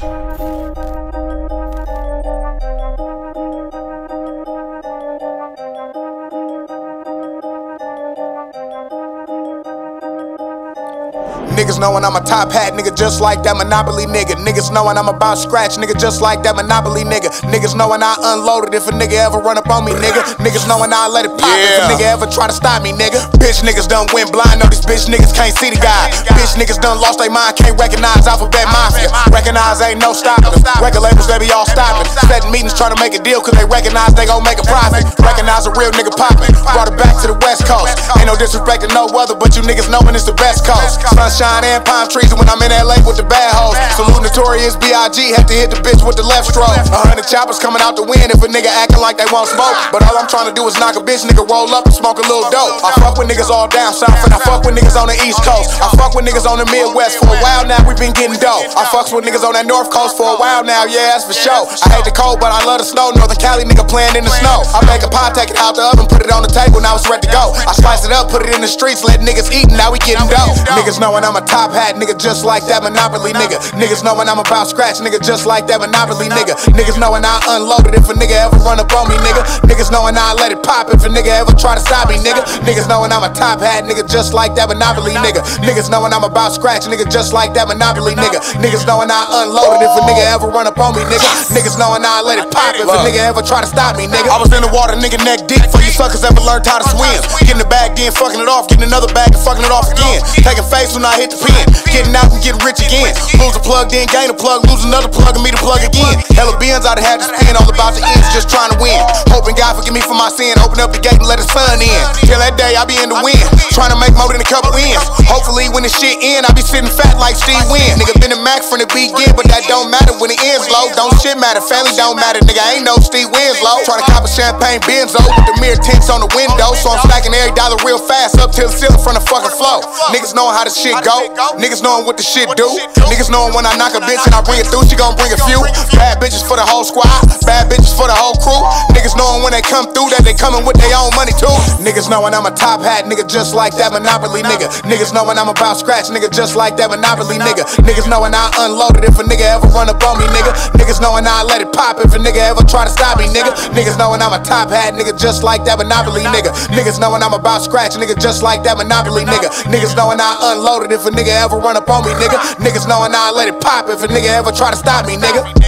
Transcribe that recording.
Bye. Niggas knowing I'm a top hat nigga just like that Monopoly nigga. Niggas knowing I'm about scratch nigga just like that Monopoly nigga. Niggas knowing I unloaded if a nigga ever run up on me nigga. Niggas knowing I let it pop if a nigga ever try to stop me nigga. Bitch niggas done went blind, know these bitch niggas can't see the guy. Bitch niggas done lost their mind, can't recognize alphabet mafia. Recognize ain't no stopping them. Record labels they be all stopping. Setting meetings trying to make a deal cause they recognize they gon' make a profit. Recognize a real nigga poppin'. Brought it back to the west coast. Ain't no disrespect to no other, but you niggas knowin' it's the best coast. Sunshine and palm trees when I'm in LA with the bad Notorious B.I.G. Had to hit the bitch with the left stroke. A hundred choppers coming out the wind if a nigga acting like they won't smoke. But all I'm trying to do is knock a bitch nigga roll up and smoke a little dope. I fuck with niggas all down south and I fuck with niggas on the east coast. I fuck with niggas on the Midwest for a while now. We been getting dope. I fucks with niggas on that North Coast for a while now. Yeah, that's for sure. I hate the cold, but I love the snow. Northern Cali nigga playing in the snow. I make a pie, take it out the oven, put it on the table. Now it's ready to go. I slice it up, put it in the streets, let niggas eat. Now we getting dope. Niggas knowing I'm a top hat nigga just like that Monopoly nigga. Niggas knowing I'm about scratch nigga just like that Monopoly nigga. Niggas knowing I unloaded if a nigga ever run up on me nigga. Niggas knowing I let it pop if a nigga ever try to stop me nigga. Niggas knowing I'm a top hat nigga just like that Monopoly nigga. Niggas knowing I'm about scratch nigga just like that Monopoly nigga. Niggas knowing I unloaded if a nigga ever run up on me nigga. Niggas knowing I let it pop if a nigga ever try to stop me nigga. I was in the water nigga neck deep for you suckers ever learned how to swim. Getting the bag then fucking it off, getting another bag and fucking it off again. Taking face when I hit the pin, getting out and getting rich again. Lose a plug, then gain a plug, lose another plug and me the plug again. Hella beans I'd had to spin all about the ends, just trying to win. Hoping God forgive me for my sin, open up the gate and let the sun in. Till that day I be in the wind, trying to make more than a couple wins. Hopefully when this shit end, I be sitting fat like Steve Wynn. Nigga Mac from the begin, but that don't matter when it ends low. Don't shit matter, family don't matter, nigga. Ain't no Steve Winslow. Trying to cop a champagne Benzo with the mirror tints on the window, so I'm stacking every dollar real fast up till the ceiling from the fucking flow. Niggas knowing how the shit go, niggas knowing what the shit do. Niggas knowing when I knock a bitch and I bring it through, she gon' bring a few. Bad bitches for the whole squad, bad bitches for the whole crew. Niggas knowing when they come through that they coming with their own money too. Niggas knowing I'm a top hat nigga just like that Monopoly nigga. Niggas knowing I'm about scratch nigga just like that Monopoly nigga. Niggas knowing I unloaded if a nigga ever run up on me nigga. Niggas knowing I let it pop if a nigga ever try to stop me nigga. Niggas knowing I'm a top hat nigga just like that Monopoly nigga. Niggas knowing I'm about scratch nigga just like that Monopoly nigga. Niggas knowing I unloaded if a nigga ever run up on me nigga. Niggas knowing I let it pop if a nigga ever try to stop me nigga.